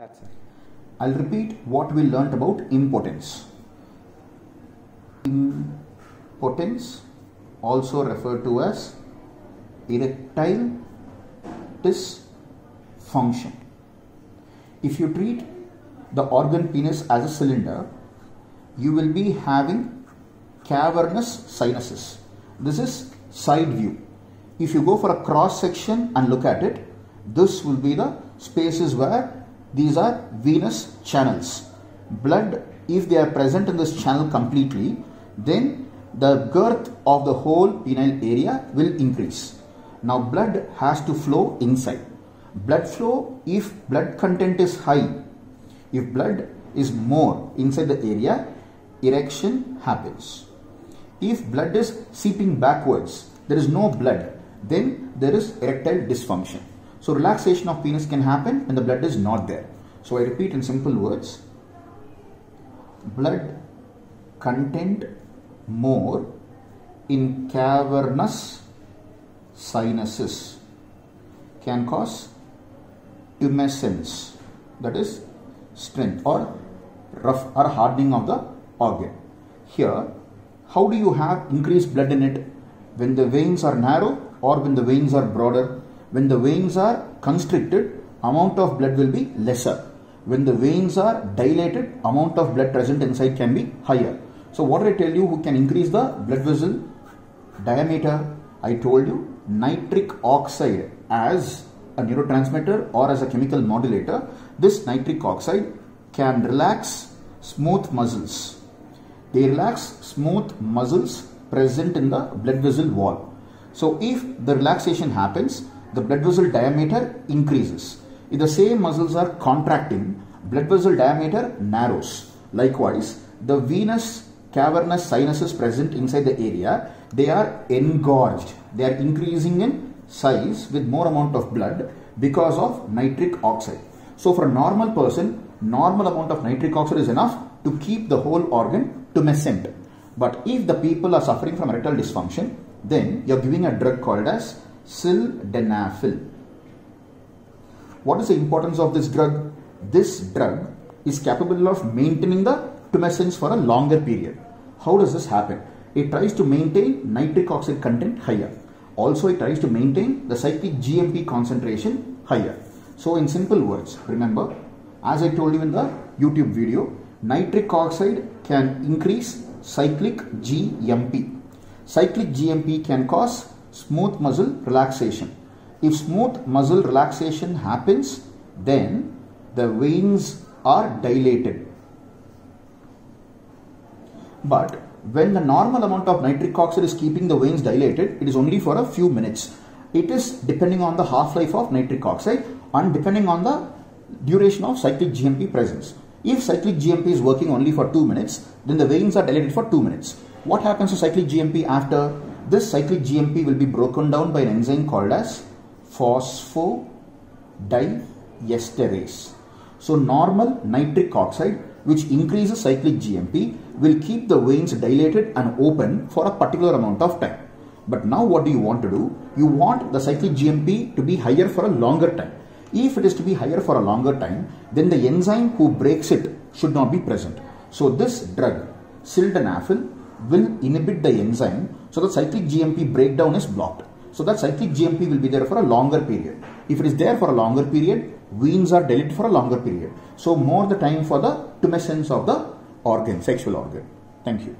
That's it. I'll repeat what we learnt about impotence. Impotence, also referred to as erectile dysfunction. If you treat the organ penis as a cylinder, you will be having cavernous sinuses. This is side view. If you go for a cross section and look at it, this will be the spaces where these are venous channels. Blood, if they are present in this channel completely, then the girth of the whole penile area will increase. Now blood has to flow inside. Blood flow, if blood content is high, if blood is more inside the area, erection happens. If blood is seeping backwards, there is no blood, then there is erectile dysfunction. So relaxation of penis can happen when the blood is not there. So I repeat in simple words, blood content more in cavernous sinuses can cause tumescence, that is strength or rough or hardening of the organ. Here, how do you have increased blood in it? When the veins are narrow or when the veins are broader? When the veins are constricted, amount of blood will be lesser. When the veins are dilated, amount of blood present inside can be higher. So what did I tell you who can increase the blood vessel diameter? I told you nitric oxide as a neurotransmitter or as a chemical modulator. This nitric oxide can relax smooth muscles. They relax smooth muscles present in the blood vessel wall. So if the relaxation happens, the blood vessel diameter increases. If the same muscles are contracting, blood vessel diameter narrows. Likewise, the venous cavernous sinuses present inside the area, they are engorged. They are increasing in size with more amount of blood because of nitric oxide. So for a normal person, normal amount of nitric oxide is enough to keep the whole organ tumescent. But if the people are suffering from erectile dysfunction, then you're giving a drug called as sildenafil. What is the importance of this drug? This drug is capable of maintaining the tumescence for a longer period. How does this happen? It tries to maintain nitric oxide content higher. Also, it tries to maintain the cyclic GMP concentration higher. So, in simple words, remember, as I told you in the YouTube video, nitric oxide can increase cyclic GMP. Cyclic GMP can cause smooth muscle relaxation. If smooth muscle relaxation happens, then the veins are dilated. But when the normal amount of nitric oxide is keeping the veins dilated, it is only for a few minutes. It is depending on the half-life of nitric oxide and depending on the duration of cyclic GMP presence. If cyclic GMP is working only for 2 minutes, then the veins are dilated for 2 minutes. What happens to cyclic GMP after? This cyclic GMP will be broken down by an enzyme called as phosphodiesterase. So normal nitric oxide which increases cyclic GMP will keep the veins dilated and open for a particular amount of time. But now what do you want to do? You want the cyclic GMP to be higher for a longer time. If it is to be higher for a longer time, then the enzyme who breaks it should not be present. So this drug, sildenafil, will inhibit the enzyme so the cyclic GMP breakdown is blocked. So that cyclic GMP will be there for a longer period. If it is there for a longer period, veins are dilated for a longer period. So more the time for the tumescence of the organ, sexual organ. Thank you.